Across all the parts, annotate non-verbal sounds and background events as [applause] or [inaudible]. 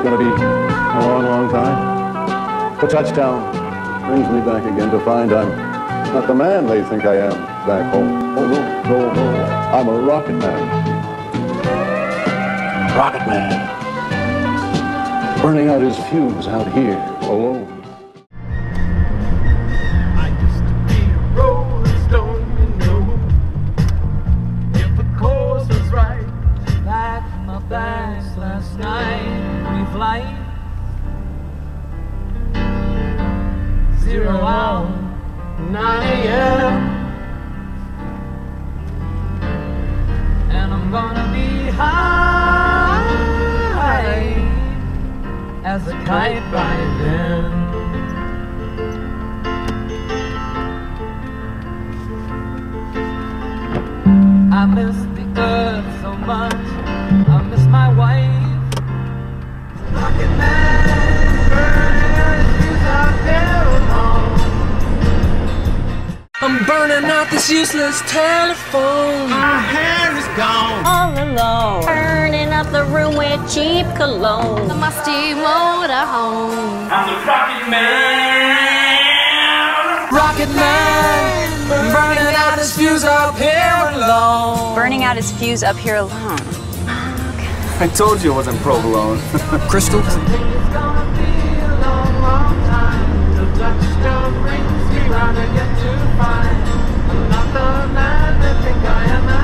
is going to be a long, long time. The touchdown brings me back again to find I'm not the man they think I am back home. Oh, no, no, no. I'm a rocket man. Rocket man. Burning out his fumes out here alone. 9 a.m. And I'm gonna be high as a kite by then. I miss the earth so much. burning out this useless telephone. My hair is gone. All alone. Burning up the room with cheap cologne. The musty motorhome. I'm the Rocket Man. Rocket Man. Burning, out his fuse up here alone. Burning out his fuse up here alone. I told you it wasn't provolone. [laughs] Crystal. It's fine. I'm not the man they think I am.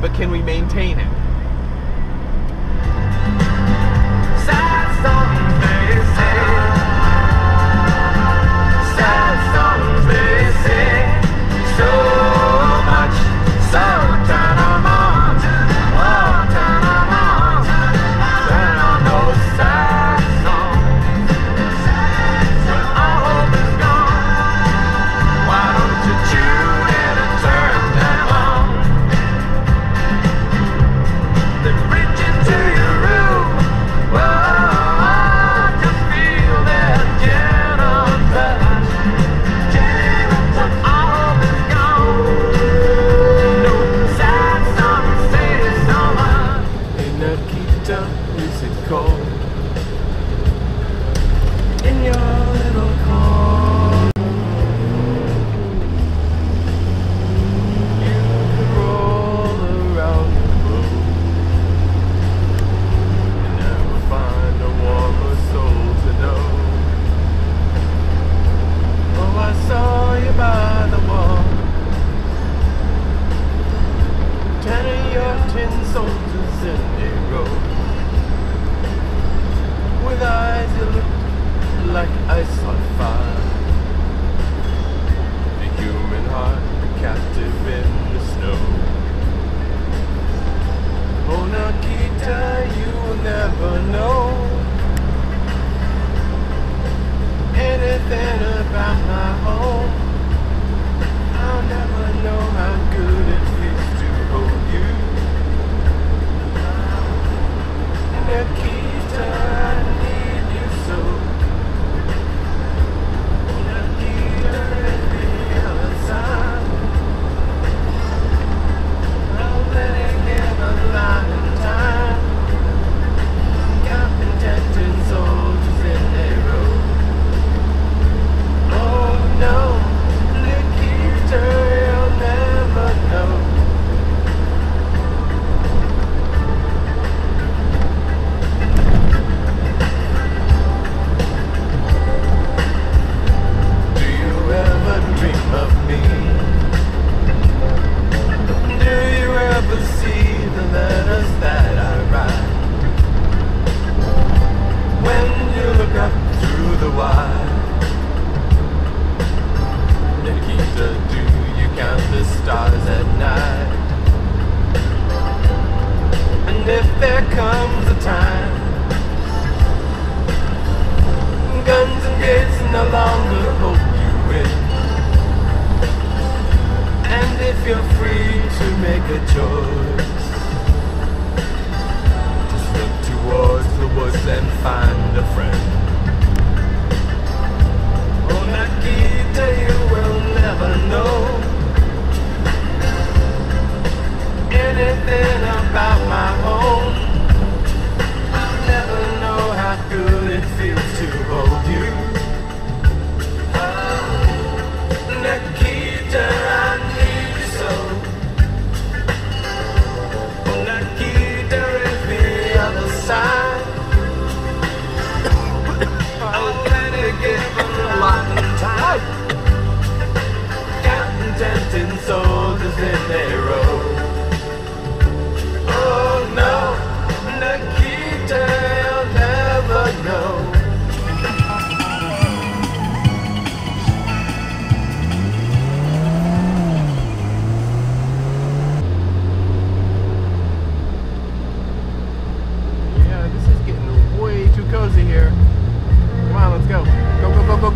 but can we maintain anything about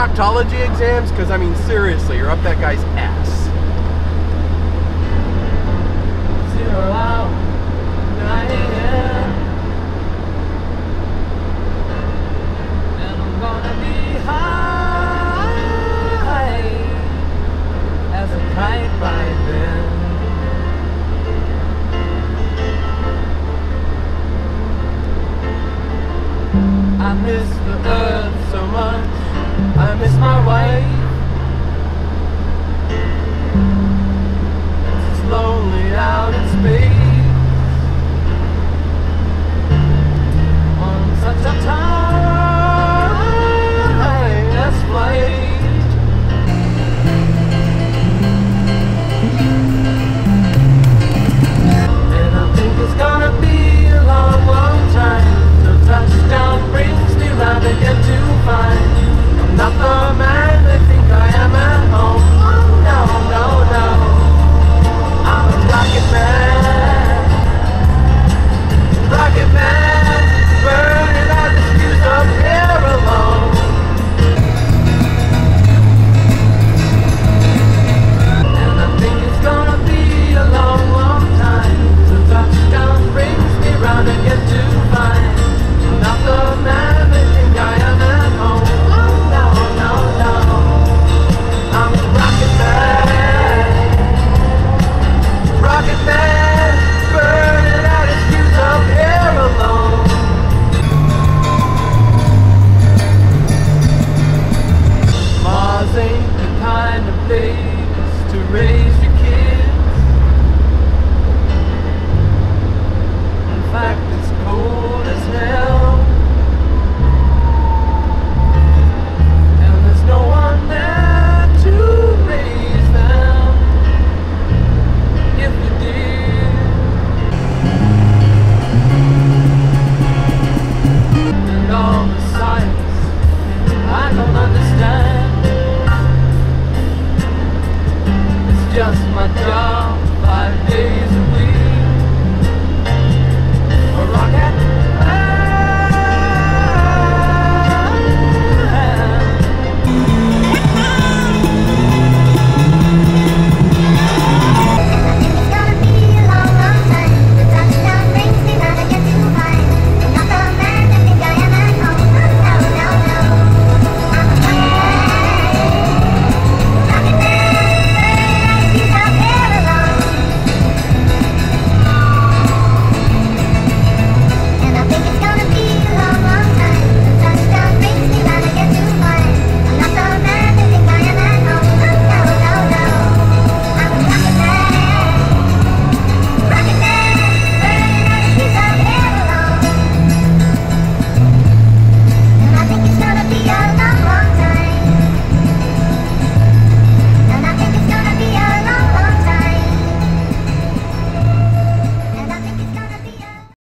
proctology exams? Because, I mean, seriously, you're up that guy's ass. Zero out, 9 I miss the earth so much. This my way.